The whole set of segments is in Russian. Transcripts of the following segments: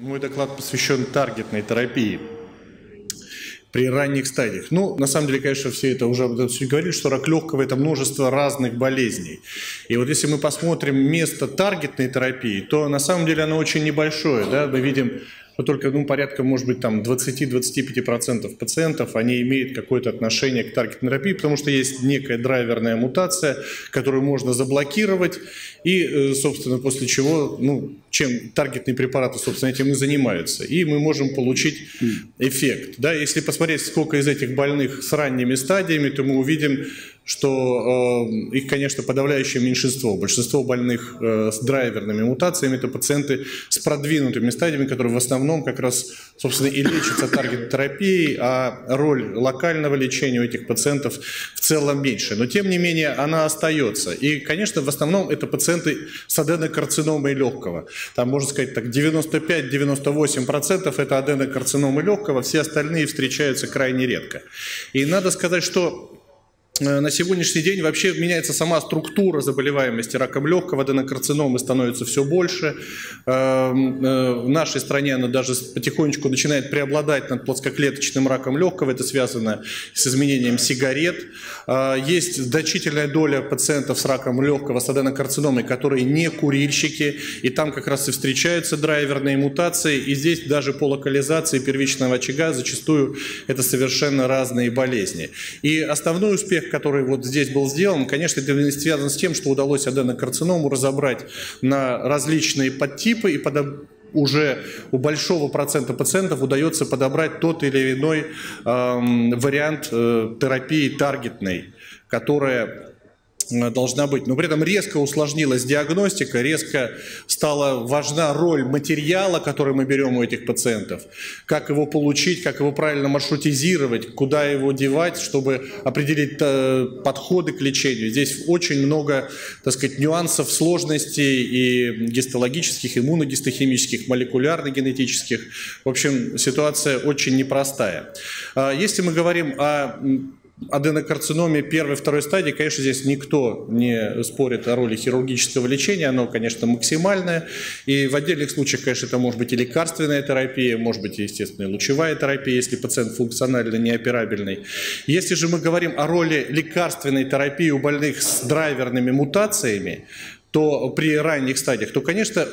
Мой доклад посвящен таргетной терапии при ранних стадиях. Ну, на самом деле, конечно, все это уже об этом говорили, что рак легкого – это множество разных болезней. И вот если мы посмотрим место таргетной терапии, то на самом деле оно очень небольшое. Да? Мы видим но только ну, порядка, может быть, там 20-25% пациентов, они имеют какое-то отношение к таргетной терапии, потому что есть некая драйверная мутация, которую можно заблокировать, и, э, собственно, после чего, ну, чем таргетные препараты, собственно, этим и занимаются, и мы можем получить эффект. Да? Если посмотреть, сколько из этих больных с ранними стадиями, то мы увидим, что э, их, конечно, подавляющее меньшинство. Большинство больных э, с драйверными мутациями – это пациенты с продвинутыми стадиями, которые в основном как раз, собственно, и лечатся таргет-терапией, а роль локального лечения у этих пациентов в целом меньше. Но, тем не менее, она остается. И, конечно, в основном это пациенты с аденокарциномой легкого. Там, можно сказать, так 95-98% это аденокарциномы легкого, все остальные встречаются крайне редко. И надо сказать, что на сегодняшний день вообще меняется сама структура заболеваемости раком легкого, аденокарциномы становится все больше. Эм, э, в нашей стране она даже потихонечку начинает преобладать над плоскоклеточным раком легкого. Это связано с изменением сигарет. Э, есть значительная доля пациентов с раком легкого, с аденокарциномой, которые не курильщики. И там как раз и встречаются драйверные мутации. И здесь даже по локализации первичного очага зачастую это совершенно разные болезни. И основной успех который вот здесь был сделан, конечно, это связано с тем, что удалось аденокарциному разобрать на различные подтипы и под уже у большого процента пациентов удается подобрать тот или иной э, вариант э, терапии таргетной, которая должна быть. Но при этом резко усложнилась диагностика, резко стала важна роль материала, который мы берем у этих пациентов, как его получить, как его правильно маршрутизировать, куда его девать, чтобы определить э, подходы к лечению. Здесь очень много, так сказать, нюансов, сложностей и гистологических, иммуногистохимических, молекулярно-генетических. В общем, ситуация очень непростая. А если мы говорим о аденокарциноме первой второй стадии, конечно, здесь никто не спорит о роли хирургического лечения, оно, конечно, максимальное. И в отдельных случаях, конечно, это может быть и лекарственная терапия, может быть, естественно, и лучевая терапия, если пациент функционально неоперабельный. Если же мы говорим о роли лекарственной терапии у больных с драйверными мутациями, то при ранних стадиях, то, конечно,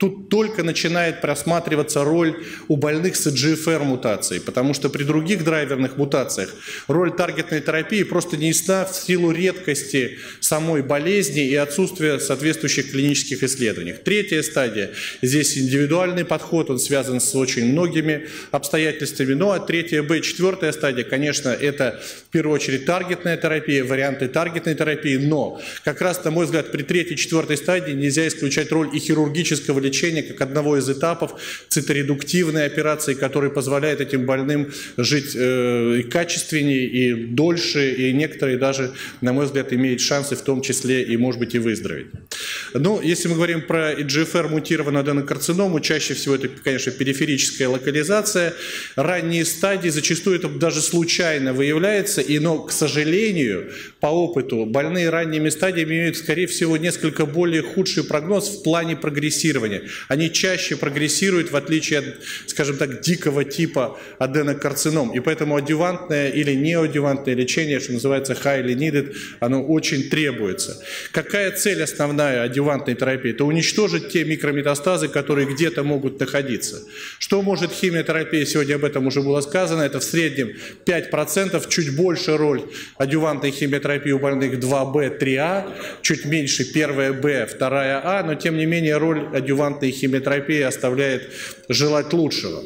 тут только начинает просматриваться роль у больных с EGFR мутацией, потому что при других драйверных мутациях роль таргетной терапии просто не ясна в силу редкости самой болезни и отсутствия соответствующих клинических исследований. Третья стадия, здесь индивидуальный подход, он связан с очень многими обстоятельствами. Ну а третья Б, четвертая стадия, конечно, это в первую очередь таргетная терапия, варианты таргетной терапии, но как раз, на мой взгляд, при третьей, четвертой стадии нельзя исключать роль и хирургического лечения, как одного из этапов циторедуктивной операции, который позволяет этим больным жить э, и качественнее, и дольше, и некоторые даже, на мой взгляд, имеют шансы в том числе и, может быть, и выздороветь. Ну, если мы говорим про EGFR мутированную аденокарциному, чаще всего это, конечно, периферическая локализация. Ранние стадии зачастую это даже случайно выявляется, и, но, к сожалению, по опыту, больные ранними стадиями имеют, скорее всего, несколько более худший прогноз в плане прогрессирования. Они чаще прогрессируют, в отличие от, скажем так, дикого типа аденокарцином. И поэтому адювантное или неадювантное лечение, что называется highly needed, оно очень требуется. Какая цель основная адювантной терапии? Это уничтожить те микрометастазы, которые где-то могут находиться. Что может химиотерапия? Сегодня об этом уже было сказано. Это в среднем 5%, чуть больше роль адювантной химиотерапии у больных 2Б, 3А, чуть меньше 1 Б, 2 А, но тем не менее роль адювантной адъювантной химиотерапии оставляет желать лучшего.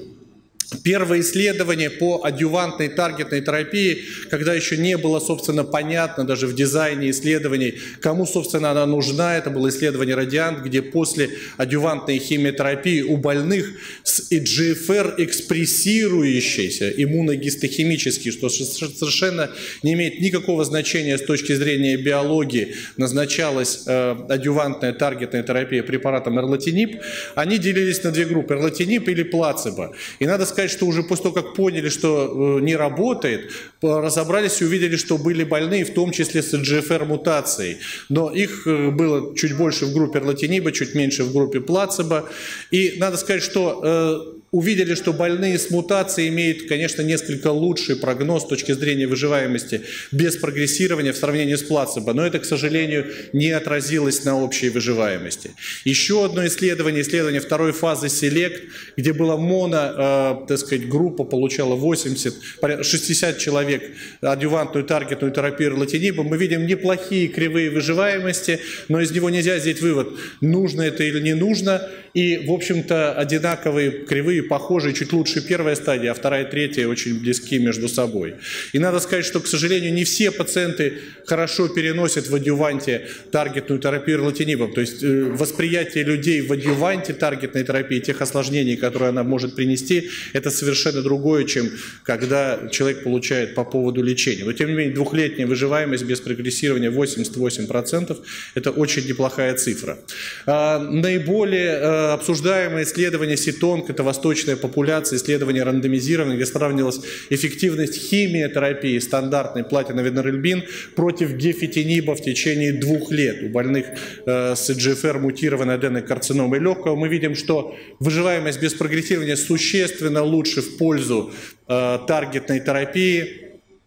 Первое исследование по адювантной таргетной терапии, когда еще не было, собственно, понятно даже в дизайне исследований, кому, собственно, она нужна. Это было исследование «Радиант», где после адювантной химиотерапии у больных с EGFR экспрессирующейся иммуногистохимически, что совершенно не имеет никакого значения с точки зрения биологии, назначалась э, адювантная таргетная терапия препаратом эрлатинип, они делились на две группы – эрлатинип или плацебо. И надо сказать, что уже после того, как поняли, что не работает, разобрались и увидели, что были больные, в том числе с GFR мутацией. Но их было чуть больше в группе рлатиниба, чуть меньше в группе плацебо. И надо сказать, что увидели, что больные с мутацией имеют, конечно, несколько лучший прогноз с точки зрения выживаемости без прогрессирования в сравнении с плацебо, но это, к сожалению, не отразилось на общей выживаемости. Еще одно исследование, исследование второй фазы Select, где была моно, э, так сказать, группа, получала 80, 60 человек адювантную таргетную терапию латинибом, мы видим неплохие кривые выживаемости, но из него нельзя сделать вывод, нужно это или не нужно, и, в общем-то, одинаковые кривые похожие, чуть лучше первая стадия, а вторая и третья очень близки между собой. И надо сказать, что, к сожалению, не все пациенты хорошо переносят в адюванте таргетную терапию латинибом. То есть э, восприятие людей в адюванте таргетной терапии, тех осложнений, которые она может принести, это совершенно другое, чем когда человек получает по поводу лечения. Но, тем не менее, двухлетняя выживаемость без прогрессирования 88% – это очень неплохая цифра. А, наиболее э, обсуждаемое исследование ситонг – это восточный точная популяция, исследования рандомизированные, где сравнивалась эффективность химиотерапии стандартной платиновинорельбин против гефитиниба в течение двух лет у больных э, с EGFR мутированной аденокарциномой легкого. Мы видим, что выживаемость без прогрессирования существенно лучше в пользу э, таргетной терапии,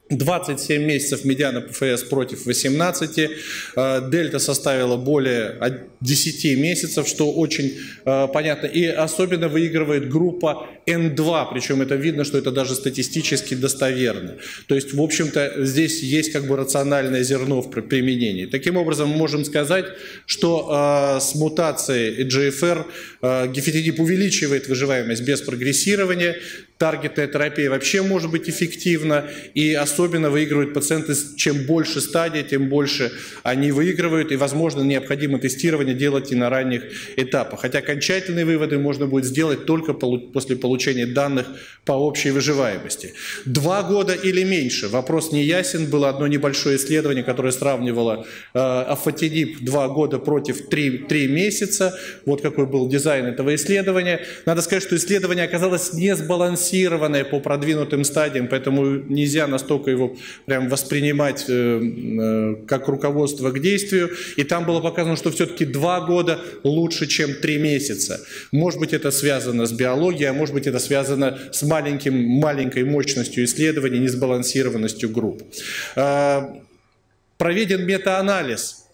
27 месяцев медиана ПФС против 18, э, дельта составила более 10 месяцев, что очень э, понятно. И особенно выигрывает группа N2, причем это видно, что это даже статистически достоверно. То есть, в общем-то, здесь есть как бы рациональное зерно в применении. Таким образом, мы можем сказать, что э, с мутацией GFR э, гефетидип увеличивает выживаемость без прогрессирования, таргетная терапия вообще может быть эффективна, и особенно выигрывают пациенты, чем больше стадий, тем больше они выигрывают, и, возможно, необходимо тестирование делать и на ранних этапах. Хотя окончательные выводы можно будет сделать только после получения данных по общей выживаемости. Два года или меньше, вопрос не ясен, было одно небольшое исследование, которое сравнивало э, афатидип два года против три, три месяца, вот какой был дизайн этого исследования. Надо сказать, что исследование оказалось не сбалансированное по продвинутым стадиям, поэтому нельзя настолько его прям воспринимать э, э, как руководство к действию. И там было показано, что все-таки два года лучше, чем три месяца. Может быть, это связано с биологией, а может быть, это связано с маленьким, маленькой мощностью исследований, несбалансированностью групп. Э, проведен метаанализ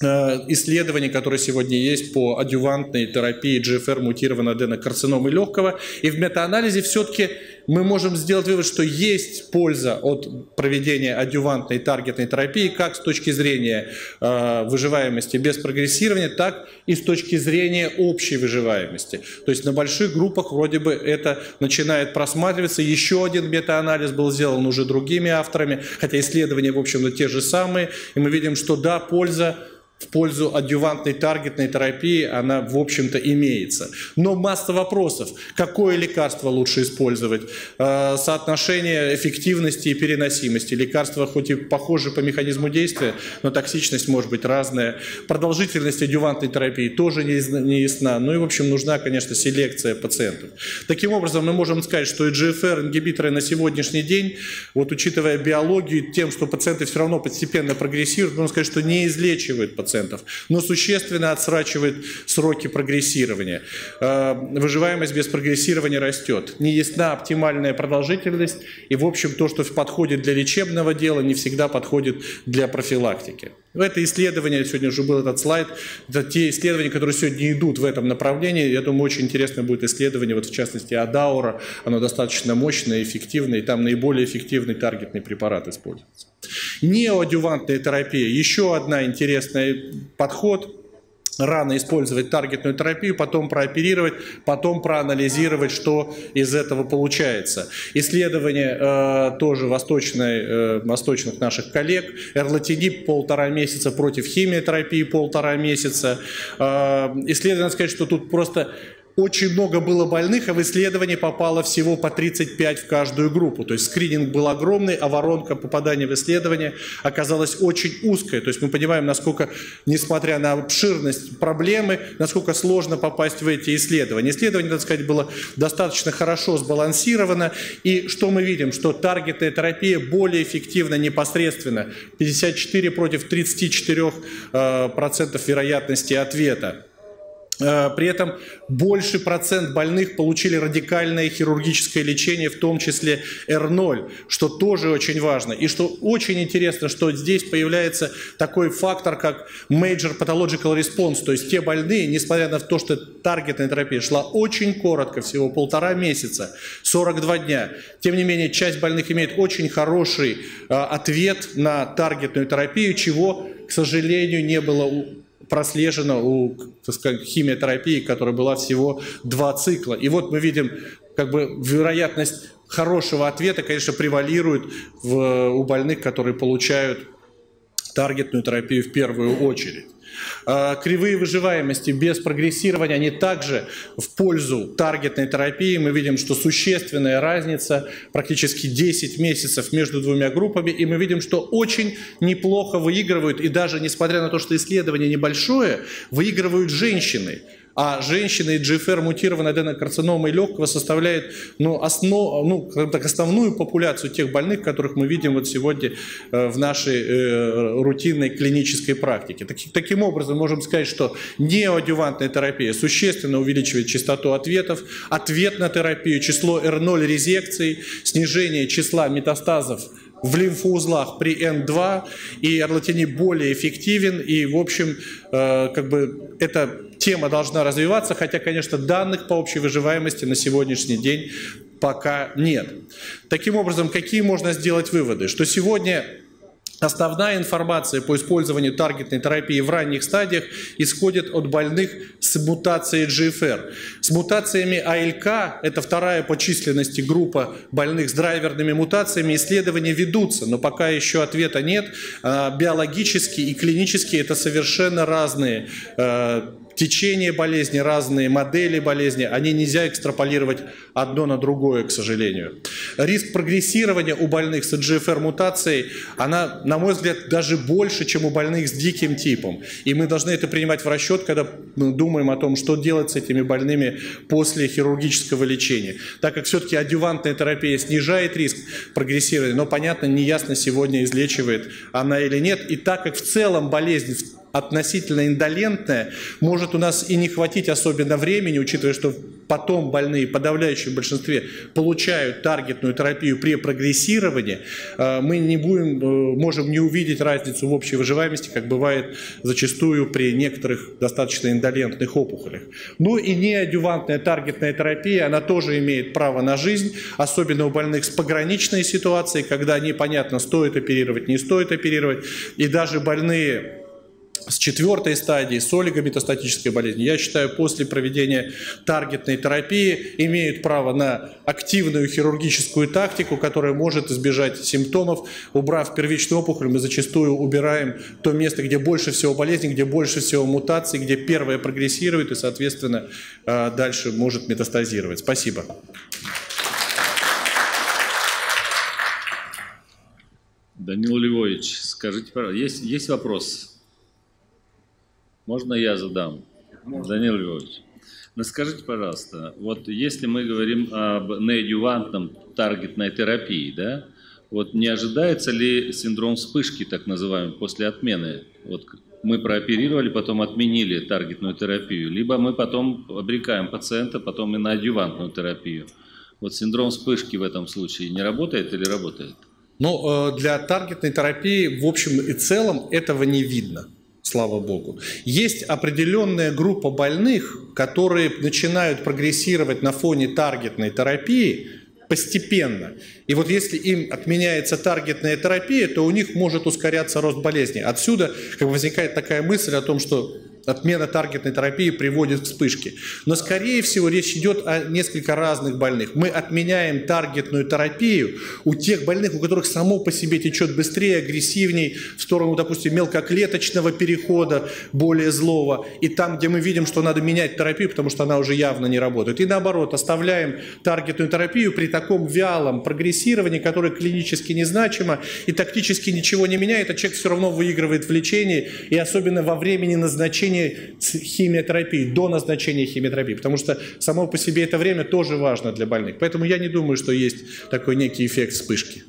Э, исследований, которые сегодня есть по адювантной терапии GFR мутированной аденокарциномы легкого. И в метаанализе все-таки мы можем сделать вывод, что есть польза от проведения адювантной таргетной терапии как с точки зрения э, выживаемости без прогрессирования, так и с точки зрения общей выживаемости. То есть на больших группах вроде бы это начинает просматриваться. Еще один метаанализ был сделан уже другими авторами, хотя исследования, в общем-то, те же самые. И мы видим, что да, польза в пользу адювантной таргетной терапии, она, в общем-то, имеется. Но масса вопросов. Какое лекарство лучше использовать? Э, соотношение эффективности и переносимости. Лекарства хоть и похожи по механизму действия, но токсичность может быть разная. Продолжительность адювантной терапии тоже не ясна. Ну и, в общем, нужна, конечно, селекция пациентов. Таким образом, мы можем сказать, что EGFR ингибиторы на сегодняшний день, вот учитывая биологию, тем, что пациенты все равно постепенно прогрессируют, можно сказать, что не излечивают пациентов но существенно отсрачивает сроки прогрессирования. Э, выживаемость без прогрессирования растет. Не ясна оптимальная продолжительность, и, в общем, то, что подходит для лечебного дела, не всегда подходит для профилактики. Это исследование, сегодня уже был этот слайд, это те исследования, которые сегодня идут в этом направлении. Я думаю, очень интересно будет исследование, вот в частности, Адаура. Оно достаточно мощное, эффективное, и там наиболее эффективный таргетный препарат используется. Неоадювантная терапия. Еще одна интересный подход рано использовать таргетную терапию, потом прооперировать, потом проанализировать, что из этого получается. Исследование э, тоже восточной, э, восточных наших коллег, эрлатидип полтора месяца против химиотерапии полтора месяца. Э, исследование, сказать, что тут просто очень много было больных, а в исследовании попало всего по 35 в каждую группу. То есть скрининг был огромный, а воронка попадания в исследование оказалась очень узкая. То есть мы понимаем, насколько, несмотря на обширность проблемы, насколько сложно попасть в эти исследования. Исследование, так сказать, было достаточно хорошо сбалансировано. И что мы видим? Что таргетная терапия более эффективна непосредственно. 54 против 34 э, процентов вероятности ответа. Э, при этом больше процент больных получили радикальное хирургическое лечение, в том числе R0, что тоже очень важно. И что очень интересно, что здесь появляется такой фактор, как major pathological response, то есть те больные, несмотря на то, что таргетная терапия шла очень коротко, всего полтора месяца, 42 дня, тем не менее часть больных имеет очень хороший э, ответ на таргетную терапию, чего, к сожалению, не было прослежено у так сказать, химиотерапии, которая была всего два цикла. И вот мы видим, как бы вероятность хорошего ответа, конечно, превалирует в, у больных, которые получают таргетную терапию в первую очередь. А, кривые выживаемости без прогрессирования, они также в пользу таргетной терапии. Мы видим, что существенная разница, практически 10 месяцев между двумя группами, и мы видим, что очень неплохо выигрывают, и даже несмотря на то, что исследование небольшое, выигрывают женщины а женщины и GFR мутированной аденокарциномой легкого составляет ну, основ, ну, так, основную популяцию тех больных, которых мы видим вот сегодня э, в нашей э, рутинной клинической практике. Так, таким образом, можем сказать, что неоадювантная терапия существенно увеличивает частоту ответов, ответ на терапию, число R0 резекций, снижение числа метастазов в лимфоузлах при N2, и эрлатиниб более эффективен, и, в общем, э, как бы эта тема должна развиваться, хотя, конечно, данных по общей выживаемости на сегодняшний день пока нет. Таким образом, какие можно сделать выводы? Что сегодня Основная информация по использованию таргетной терапии в ранних стадиях исходит от больных с мутацией GFR. С мутациями АЛК, это вторая по численности группа больных с драйверными мутациями, исследования ведутся, но пока еще ответа нет. А, биологически и клинически это совершенно разные э, течение болезни, разные модели болезни, они нельзя экстраполировать одно на другое, к сожалению. Риск прогрессирования у больных с GFR мутацией, она, на мой взгляд, даже больше, чем у больных с диким типом. И мы должны это принимать в расчет, когда мы думаем о том, что делать с этими больными после хирургического лечения. Так как все-таки адювантная терапия снижает риск прогрессирования, но, понятно, неясно сегодня излечивает она или нет. И так как в целом болезнь относительно индолентная, может у нас и не хватить особенно времени, учитывая, что потом больные в подавляющем большинстве получают таргетную терапию при прогрессировании, э, мы не будем, э, можем не увидеть разницу в общей выживаемости, как бывает зачастую при некоторых достаточно индолентных опухолях. Ну и неадювантная таргетная терапия, она тоже имеет право на жизнь, особенно у больных с пограничной ситуацией, когда непонятно, стоит оперировать, не стоит оперировать, и даже больные с четвертой стадии, с олигометастатической болезнью, я считаю, после проведения таргетной терапии имеют право на активную хирургическую тактику, которая может избежать симптомов. Убрав первичную опухоль, мы зачастую убираем то место, где больше всего болезней, где больше всего мутаций, где первая прогрессирует и, соответственно, э, дальше может метастазировать. Спасибо. Данил Львович, скажите, пожалуйста, есть, есть вопрос? Можно я задам? Можно. Данил Львович. Ну, скажите, пожалуйста, вот если мы говорим об неадювантном таргетной терапии, да, вот не ожидается ли синдром вспышки, так называемый, после отмены? Вот мы прооперировали, потом отменили таргетную терапию, либо мы потом обрекаем пациента потом и на адювантную терапию. Вот синдром вспышки в этом случае не работает или работает? Ну, э, для таргетной терапии в общем и целом этого не видно слава богу. Есть определенная группа больных, которые начинают прогрессировать на фоне таргетной терапии постепенно. И вот если им отменяется таргетная терапия, то у них может ускоряться рост болезни. Отсюда как возникает такая мысль о том, что отмена таргетной терапии приводит к вспышке. Но, скорее всего, речь идет о несколько разных больных. Мы отменяем таргетную терапию у тех больных, у которых само по себе течет быстрее, агрессивней, в сторону, допустим, мелкоклеточного перехода, более злого, и там, где мы видим, что надо менять терапию, потому что она уже явно не работает. И наоборот, оставляем таргетную терапию при таком вялом прогрессировании, которое клинически незначимо и тактически ничего не меняет, а человек все равно выигрывает в лечении, и особенно во времени назначения химиотерапии, до назначения химиотерапии, потому что само по себе это время тоже важно для больных. Поэтому я не думаю, что есть такой некий эффект вспышки.